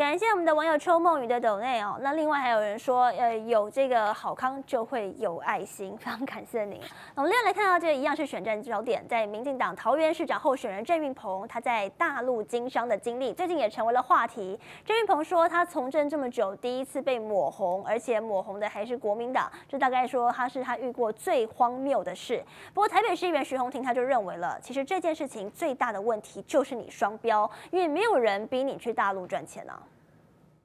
感谢我们的网友秋梦雨的抖内哦。那另外还有人说，呃，有这个好康就会有爱心，非常感谢您。那我们另外来看到这个一样是选战焦点，在民进党桃园市长候选人郑运鹏，他在大陆经商的经历，最近也成为了话题。郑运鹏说，他从政这么久，第一次被抹红，而且抹红的还是国民党，这大概说他是他遇过最荒谬的事。不过台北市议员徐宏庭他就认为了，其实这件事情最大的问题就是你双标，因为没有人逼你去大陆赚钱啊。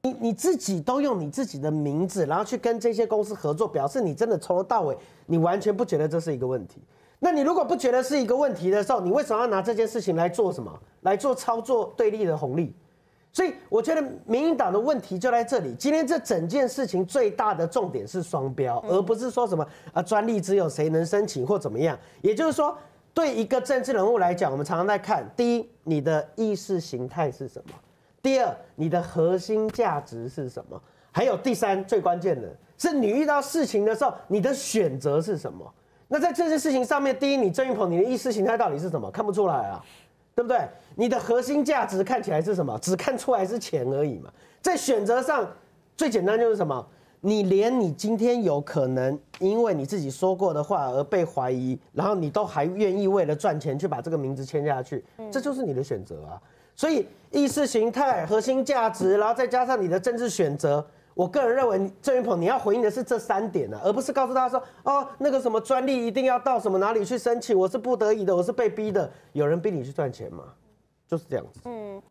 你你自己都用你自己的名字，然后去跟这些公司合作，表示你真的从头到尾，你完全不觉得这是一个问题。那你如果不觉得是一个问题的时候，你为什么要拿这件事情来做什么？来做操作对立的红利？所以我觉得民进党的问题就在这里。今天这整件事情最大的重点是双标，而不是说什么啊专利只有谁能申请或怎么样。也就是说，对一个政治人物来讲，我们常常在看：第一，你的意识形态是什么？第二，你的核心价值是什么？还有第三，最关键的是你遇到事情的时候，你的选择是什么？那在这件事情上面，第一，你郑云鹏，你的意识形态到底是什么？看不出来啊，对不对？你的核心价值看起来是什么？只看出来是钱而已嘛。在选择上，最简单就是什么？你连你今天有可能因为你自己说过的话而被怀疑，然后你都还愿意为了赚钱去把这个名字签下去，这就是你的选择啊。所以意识形态、核心价值，然后再加上你的政治选择，我个人认为郑云鹏你要回应的是这三点呢，而不是告诉他说哦那个什么专利一定要到什么哪里去申请，我是不得已的，我是被逼的，有人逼你去赚钱吗？就是这样子。嗯。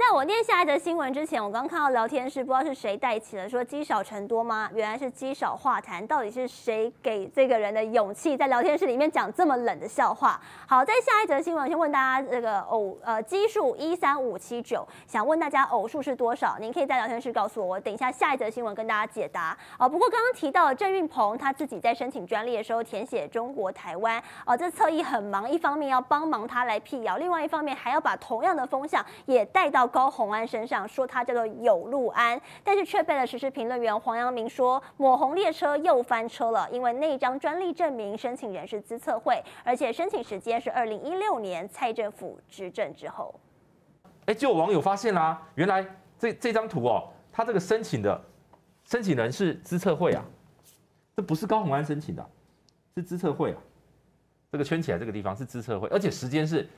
在我念下一则新闻之前，我刚看到聊天室，不知道是谁带起了说积少成多吗？原来是积少化痰，到底是谁给这个人的勇气，在聊天室里面讲这么冷的笑话？好，在下一则新闻，先问大家这个偶呃基数一三五七九，想问大家偶数是多少？您可以在聊天室告诉我，我等一下下一则新闻跟大家解答。哦，不过刚刚提到郑运鹏他自己在申请专利的时候填写中国台湾，哦，这侧翼很忙，一方面要帮忙他来辟谣，另外一方面还要把同样的风向也带到。高红安身上说他叫做有路安，但是却被了时事评论员黄阳明说抹红列车又翻车了，因为那张专利证明申请人是资策会，而且申请时间是二零一六年蔡政府执政之后。哎，就有网友发现啦，原来这这张图哦，他这个申请的申请人是资策会啊，这不是高红安申请的，是资策会啊，这个圈起来这个地方是资策会，而且时间是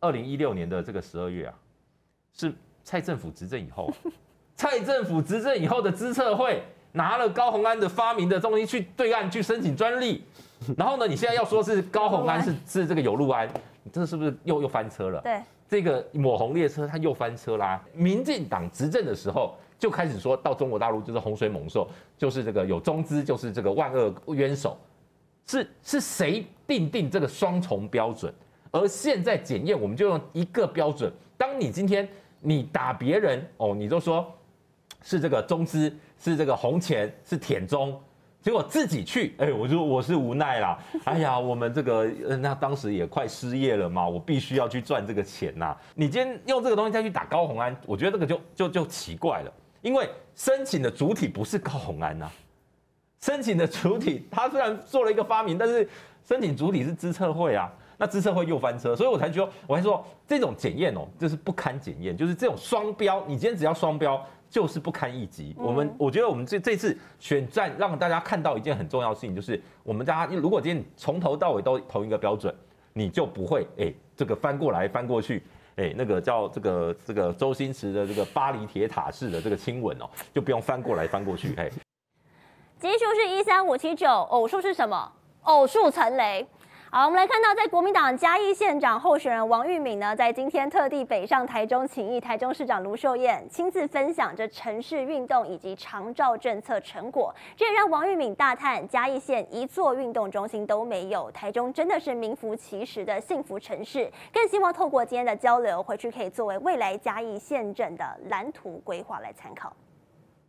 二零一六年的这个十二月啊。是蔡政府执政以后，蔡政府执政以后的资策会拿了高鸿安的发明的东西去对岸去申请专利，然后呢，你现在要说是高鸿安是是这个有路安，你这是不是又又翻车了？对，这个抹红列车它又翻车啦。民进党执政的时候就开始说到中国大陆就是洪水猛兽，就是这个有中资就是这个万恶冤首，是是谁定定这个双重标准？而现在检验我们就用一个标准，当你今天。你打别人哦，你都说是这个中资，是这个红钱，是舔中，结果自己去，哎，我就我是无奈啦，哎呀，我们这个那当时也快失业了嘛，我必须要去赚这个钱呐。你今天用这个东西再去打高红安，我觉得这个就就就奇怪了，因为申请的主体不是高红安呐，申请的主体他虽然做了一个发明，但是申请主体是资策会啊。那资策会又翻车，所以我才觉得，我还说这种检验哦，就是不堪检验，就是这种双标。你今天只要双标，就是不堪一击。我们我觉得我们这这次选战让大家看到一件很重要的事情，就是我们大家如果今天从头到尾都同一个标准，你就不会哎这个翻过来翻过去，哎那个叫这个这个周星驰的这个巴黎铁塔式的这个亲吻哦，就不用翻过来翻过去。哎，奇数是一三五七九，偶数是什么？偶数成雷。好，我们来看到，在国民党嘉义县长候选人王玉敏呢，在今天特地北上台中，请益台中市长卢秀燕亲自分享这城市运动以及长照政策成果，这也让王玉敏大叹嘉义县一座运动中心都没有，台中真的是名副其实的幸福城市，更希望透过今天的交流，回去可以作为未来嘉义县政的蓝图规划来参考。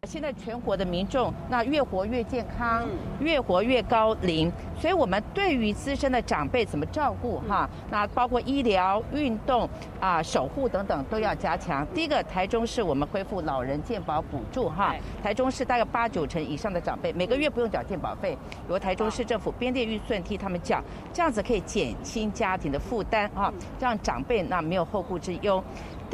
现在全国的民众，那越活越健康，越活越高龄，所以我们对于资深的长辈怎么照顾哈？那包括医疗、运动啊、守护等等都要加强。第一个，台中市我们恢复老人健保补助哈，台中市大概八九成以上的长辈每个月不用缴健保费，由台中市政府编列预算替他们缴，这样子可以减轻家庭的负担啊，让长辈那没有后顾之忧。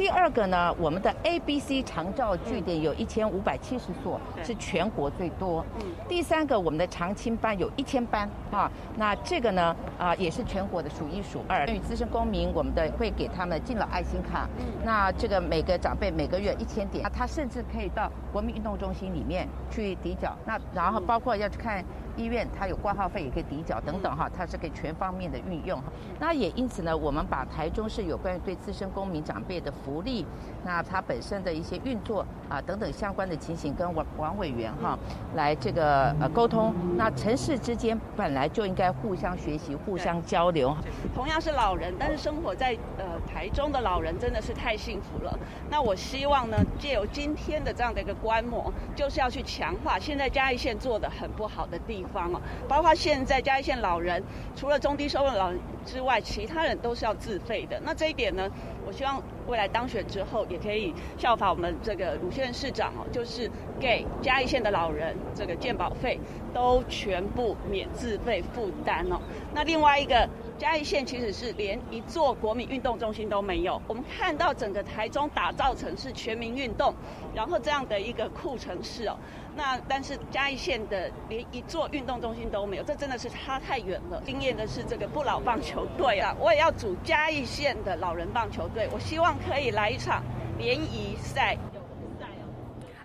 第二个呢，我们的 A、B、C 长照据点有一千五百七十所，是全国最多。第三个，我们的长青班有一千班啊，那这个呢啊也是全国的数一数二。对于资深公民，我们的会给他们敬老爱心卡，那这个每个长辈每个月一千点，那他甚至可以到国民运动中心里面去抵缴。那然后包括要去看。医院它有挂号费也可以抵缴等等哈，它是可以全方面的运用。那也因此呢，我们把台中市有关于对资深公民长辈的福利，那它本身的一些运作啊等等相关的情形，跟王王委员哈来这个呃沟通。那城市之间本来就应该互相学习、互相交流。同样是老人，但是生活在呃台中的老人真的是太幸福了。那我希望呢，借由今天的这样的一个观摩，就是要去强化现在嘉义县做的很不好的地地。方哦，包括现在嘉义县老人，除了中低收入老人之外，其他人都是要自费的。那这一点呢，我希望未来当选之后，也可以效法我们这个鲁县市长哦，就是给嘉义县的老人这个健保费都全部免自费负担哦。那另外一个。嘉义县其实是连一座国民运动中心都没有。我们看到整个台中打造成是全民运动，然后这样的一个库城市哦。那但是嘉义县的连一座运动中心都没有，这真的是差太远了。惊艳的是这个不老棒球队啊，我也要组嘉义县的老人棒球对，我希望可以来一场联谊赛。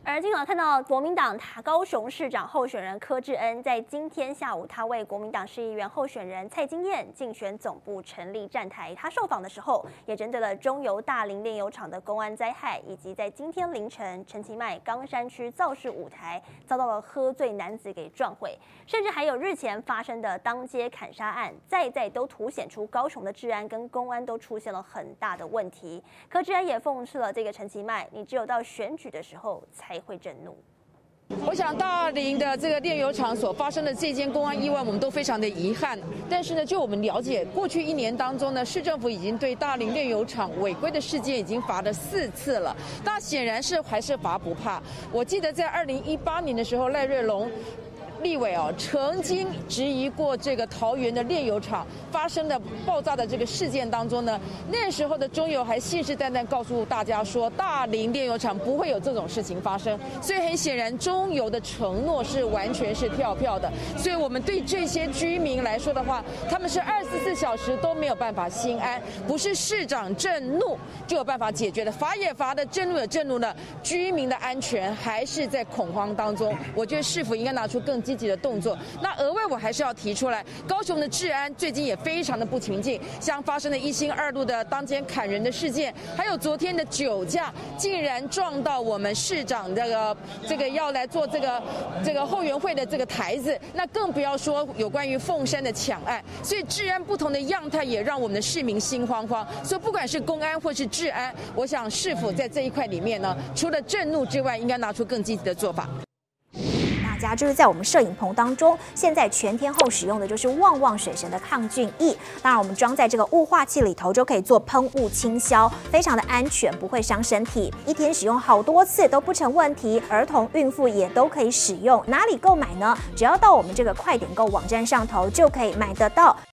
而今晚看到国民党高雄市长候选人柯志恩在今天下午，他为国民党市议员候选人蔡金燕竞选总部成立站台。他受访的时候，也针对了中油大林炼油厂的公安灾害，以及在今天凌晨陈其迈冈山区造势舞台遭到了喝醉男子给撞毁，甚至还有日前发生的当街砍杀案，再再都凸显出高雄的治安跟公安都出现了很大的问题。柯志恩也讽刺了这个陈其迈，你只有到选举的时候才。会震怒。我想大林的这个炼油厂所发生的这件公安意外，我们都非常的遗憾。但是呢，就我们了解，过去一年当中呢，市政府已经对大林炼油厂违规的事件已经罚了四次了。那显然是还是罚不怕。我记得在二零一八年的时候，赖瑞龙。立委哦，曾经质疑过这个桃园的炼油厂发生的爆炸的这个事件当中呢，那时候的中油还信誓旦旦告诉大家说，大林炼油厂不会有这种事情发生。所以很显然，中油的承诺是完全是跳票的。所以我们对这些居民来说的话，他们是二十四小时都没有办法心安，不是市长震怒就有办法解决的。罚也罚的，震怒也震怒了，居民的安全还是在恐慌当中。我觉得市府应该拿出更积。极的动作，那额外我还是要提出来，高雄的治安最近也非常的不平静，像发生的一星二路的当间砍人的事件，还有昨天的酒驾竟然撞到我们市长这个这个要来做这个这个后援会的这个台子，那更不要说有关于凤山的抢案，所以治安不同的样态也让我们的市民心慌慌。所以不管是公安或是治安，我想市府在这一块里面呢，除了震怒之外，应该拿出更积极的做法。大家就是在我们摄影棚当中，现在全天候使用的就是旺旺水神的抗菌液。当然，我们装在这个雾化器里头，就可以做喷雾清消，非常的安全，不会伤身体。一天使用好多次都不成问题，儿童、孕妇也都可以使用。哪里购买呢？只要到我们这个快点购网站上头就可以买得到。